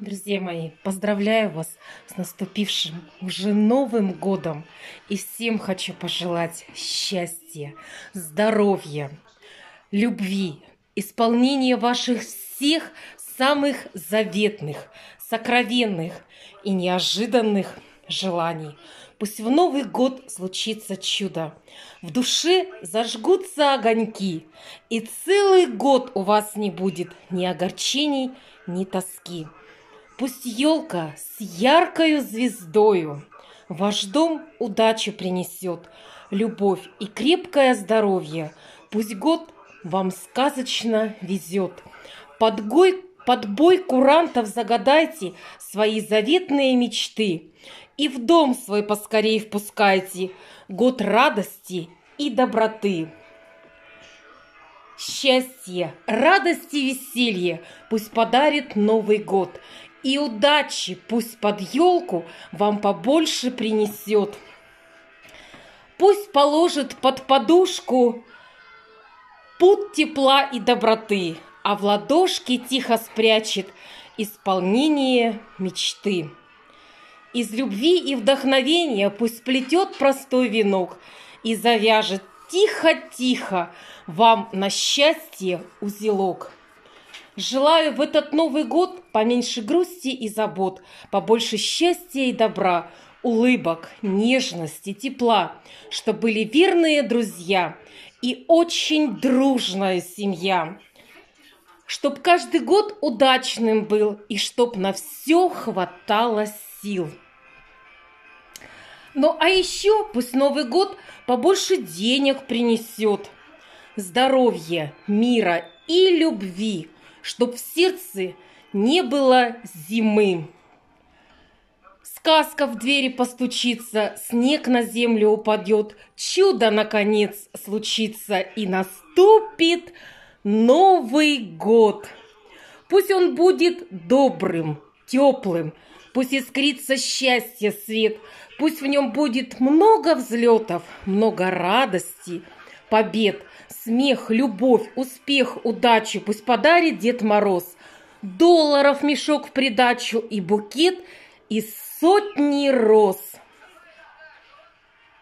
Друзья мои, поздравляю вас с наступившим уже Новым годом. И всем хочу пожелать счастья, здоровья, любви, исполнения ваших всех самых заветных, сокровенных и неожиданных желаний. Пусть в Новый год случится чудо. В душе зажгутся огоньки, и целый год у вас не будет ни огорчений, ни тоски. Пусть елка с яркою звездою Ваш дом удачу принесет, Любовь и крепкое здоровье. Пусть год вам сказочно везет. Под, гой, под бой курантов загадайте Свои заветные мечты. И в дом свой поскорей впускайте Год радости и доброты. Счастье, радость и веселье пусть подарит Новый год – и удачи пусть под елку вам побольше принесет. Пусть положит под подушку путь тепла и доброты, а в ладошке тихо спрячет исполнение мечты. Из любви и вдохновения пусть плетет простой венок и завяжет тихо-тихо вам на счастье узелок. Желаю в этот Новый год поменьше грусти и забот, побольше счастья и добра, улыбок, нежности, тепла, чтобы были верные друзья и очень дружная семья. Чтоб каждый год удачным был и чтоб на все хватало сил. Ну а еще пусть Новый год побольше денег принесет, здоровья, мира и любви – чтоб в сердце не было зимы. Сказка в двери постучится, снег на землю упадет, чудо, наконец, случится, и наступит Новый год. Пусть он будет добрым, теплым, пусть искрится счастье свет, пусть в нем будет много взлетов, много радости, побед – Смех, любовь, успех, удачу пусть подарит Дед Мороз. Долларов мешок в придачу и букет из сотни роз.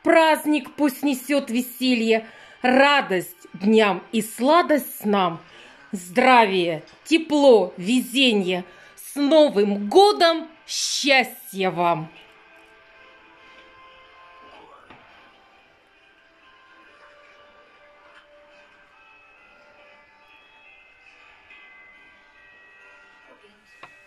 Праздник пусть несет веселье, радость дням и сладость нам. Здравие, тепло, везение. С Новым годом! Счастья вам! games.